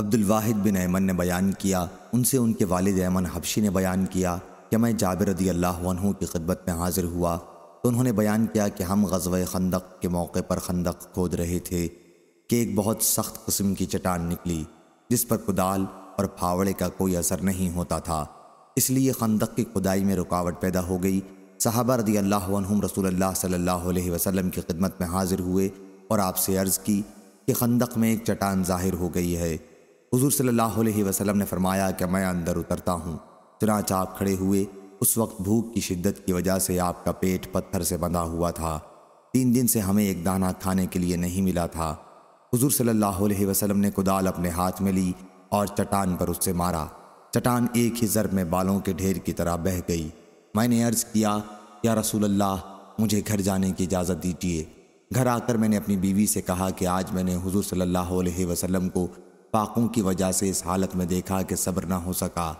عبد الواحد بن ایمن نے بیان کیا، ان سے ان کے والد ایمن حبشی نے بیان کیا کہ میں جابر رضی اللہ عنہ کی خدمت میں حاضر ہوا تو انہوں نے بیان کیا کہ ہم غزوہ خندق کے موقع پر خندق کھود رہے تھے کہ ایک بہت سخت قسم کی چٹان نکلی جس پر کدال اور پھاوڑے کا کوئی اثر نہیں ہوتا تھا۔ اس لیے خندق کی کھدائی میں رکاوٹ پیدا ہو گئی۔ صحابہ رضی اللہ عنہم رسول اللہ صلی اللہ علیہ وسلم کی خدمت میں حاضر ہوئے اور آپ سے عرض کی کہ خندق میں ایک چٹان ظاہر ہو گئی ہے۔ حضور صلی اللہ علیہ وسلم نے فرمایا کہ میں اندر اترتا ہوں۔ چنانچہ آپ کھڑے ہوئے، اس وقت بھوک کی شدت کی وجہ سے آپ کا پیٹ پتھر سے بندھا ہوا تھا۔ تین دن سے ہمیں ایک دانہ کھانے کے لیے نہیں ملا تھا۔ حضور صلی اللہ علیہ وسلم نے کدال اپنے ہاتھ میں لی اور چٹان پر اس سے مارا۔ چٹان ایک ہی ضرب میں بالوں کے ڈھیر کی طرح بہہ گئی۔ میں نے عرض کیا، یا رسول اللہ، مجھے گھر جانے کی اجازت دیجیے گھر آ کر میں نے اپنی بیوی سے کہا کہ آج میں نے حضور صلی اللہ علیہ وسلم کو پاکوں کی وجہ سے اس حالت میں دیکھا کہ صبر نہ ہو سکا۔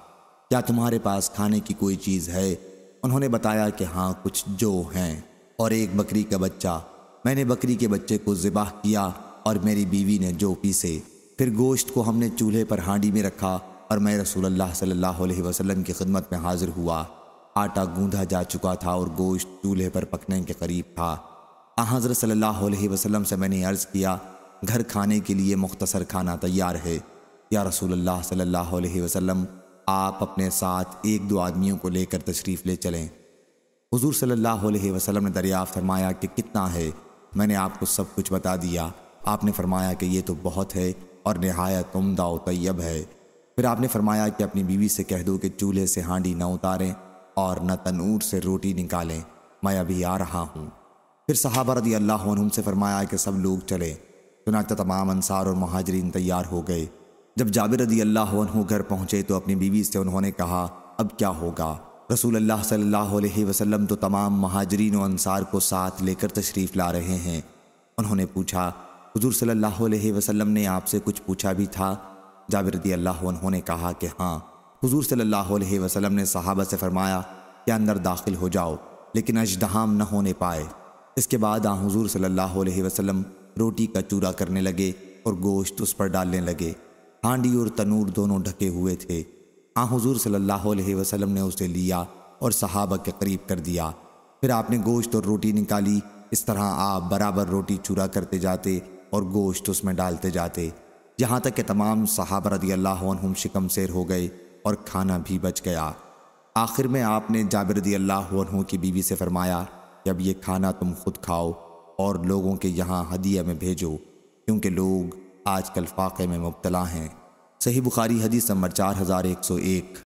کیا تمہارے پاس کھانے کی کوئی چیز ہے؟ انہوں نے بتایا کہ ہاں کچھ جو ہیں۔ اور ایک بکری کا بچہ۔ میں نے بکری کے بچے کو ذبح کیا اور میری بیوی نے جو پیسے، پھر گوشت کو ہم نے چولہے پر ہانڈی میں رکھا اور میں رسول اللہ صلی اللہ علیہ وسلم کی خدمت میں حاضر ہوا۔ آٹا گوندھا جا چکا تھا اور گوشت چولہے پر پکنے کے قریب تھا۔ حضرت صلی اللہ علیہ وسلم سے میں نے عرض کیا گھر کھانے کے لیے مختصر کھانا تیار ہے۔ یا رسول اللہ صلی اللہ علیہ وسلم، آپ اپنے ساتھ ایک دو آدمیوں کو لے کر تشریف لے چلیں۔ حضور صلی اللہ علیہ وسلم نے دریافت فرمایا کہ کتنا ہے۔ میں نے آپ کو سب کچھ بتا دیا۔ آپ نے فرمایا کہ یہ تو بہت ہے اور نہایت عمدہ و طیب ہے۔ پھر آپ نے فرمایا کہ اپنی بیوی سے کہہ دو کہ چولہے سے ہانڈی نہ اتاریں اور نہ تنور سے روٹی نکالیں۔ میں ابھی آ رہا ہوں۔ پھر صحابہ رضی اللہ عنہم سے فرمایا کہ سب لوگ چلے چنانچہ تمام انصار اور مہاجرین تیار ہو گئے۔ جب جابر رضی اللہ عنہ گھر پہنچے تو اپنی بیوی سے انہوں نے کہا، اب کیا ہوگا؟ رسول اللہ صلی اللہ علیہ وسلم تو تمام مہاجرین و انصار کو ساتھ لے کر تشریف لا رہے ہیں۔ انہوں نے پوچھا، حضور صلی اللہ علیہ وسلم نے آپ سے کچھ پوچھا بھی تھا؟ جابر رضی اللہ عنہ نے کہا کہ ہاں حضور صلی اللہ علیہ وسلم نے صحابہ سے فرمایا کہ اندر داخل ہو جاؤ، لیکن اجدہام نہ ہونے پائے۔ اس کے بعد آن حضور صلی اللہ علیہ وسلم روٹی کا چورا کرنے لگے اور گوشت اس پر ڈالنے لگے۔ ہانڈی اور تنور دونوں ڈھکے ہوئے تھے۔ آ، حضور صلی اللہ علیہ وسلم نے اسے لیا اور صحابہ کے قریب کر دیا۔ پھر آپ نے گوشت اور روٹی نکالی۔ اس طرح آپ برابر روٹی چورا کرتے جاتے اور گوشت اس میں ڈالتے جاتے۔ یہاں تک کہ تمام صحابہ رضی اللہ عنہم شکم سیر ہو گئے اور کھانا بھی بچ گیا۔ آخر میں آپ نے جابر رضی اللہ عنہ کی بیوی سے فرمایا کہ اب یہ کھانا تم خود کھاؤ اور لوگوں کے یہاں ہدیہ میں بھیجو، کیونکہ لوگ آج کل فاقے میں مبتلا ہیں۔ صحیح بخاری حدیث نمبر چار ہزار ایک سو ایک۔